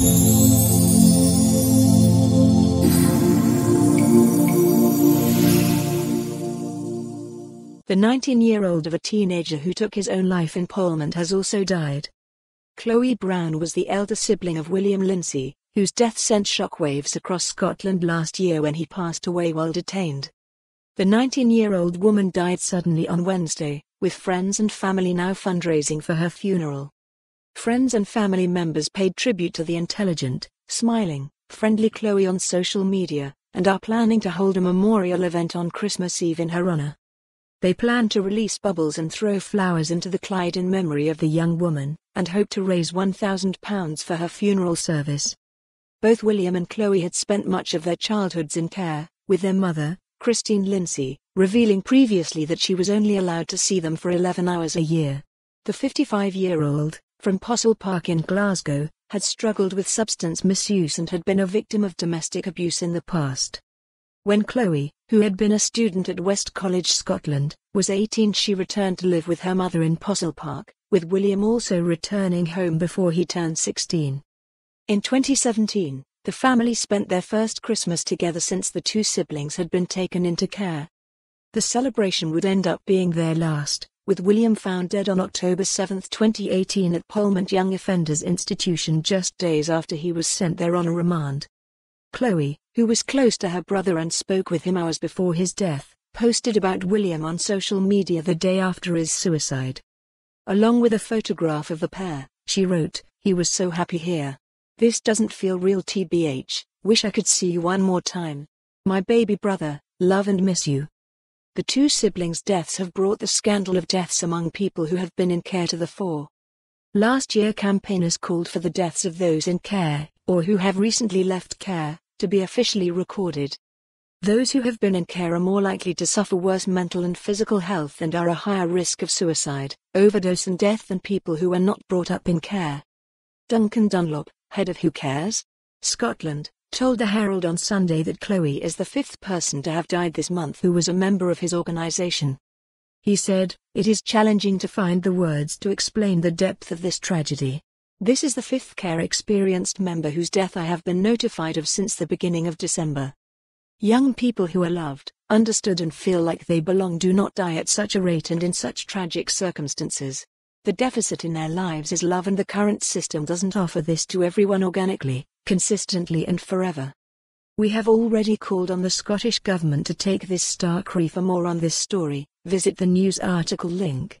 The 19-year-old of a teenager who took his own life in Polmont has also died. Chloe Brown was the elder sibling of William Lindsay, whose death sent shockwaves across Scotland last year when he passed away while detained. The 19-year-old woman died suddenly on Wednesday, with friends and family now fundraising for her funeral. Friends and family members paid tribute to the intelligent, smiling, friendly Chloe on social media, and are planning to hold a memorial event on Christmas Eve in her honor. They plan to release bubbles and throw flowers into the Clyde in memory of the young woman, and hope to raise £1,000 for her funeral service. Both William and Chloe had spent much of their childhoods in care, with their mother, Christine Lindsay, revealing previously that she was only allowed to see them for 11 hours a year. The 55-year-old, from Possilpark in Glasgow, had struggled with substance misuse and had been a victim of domestic abuse in the past. When Chloe, who had been a student at West College Scotland, was 18 she returned to live with her mother in Possilpark, with William also returning home before he turned 16. In 2017, the family spent their first Christmas together since the two siblings had been taken into care. The celebration would end up being their last, with William found dead on October 7, 2018 at Polmont Young Offenders Institution just days after he was sent there on a remand. Chloe, who was close to her brother and spoke with him hours before his death, posted about William on social media the day after his suicide. Along with a photograph of the pair, she wrote, He was so happy here. This doesn't feel real TBH, wish I could see you one more time. My baby brother, love and miss you. The two siblings' deaths have brought the scandal of deaths among people who have been in care to the fore. Last year campaigners called for the deaths of those in care, or who have recently left care, to be officially recorded. Those who have been in care are more likely to suffer worse mental and physical health and are a higher risk of suicide, overdose and death than people who are not brought up in care. Duncan Dunlop, head of Who Cares? Scotland, told the Herald on Sunday that Chloe is the fifth person to have died this month who was a member of his organisation. He said, It is challenging to find the words to explain the depth of this tragedy. This is the fifth care experienced member whose death I have been notified of since the beginning of December. Young people who are loved, understood and feel like they belong do not die at such a rate and in such tragic circumstances. The deficit in their lives is love and the current system doesn't offer this to everyone organically, consistently and forever. We have already called on the Scottish Government to take this stark for more on this story, visit the news article link.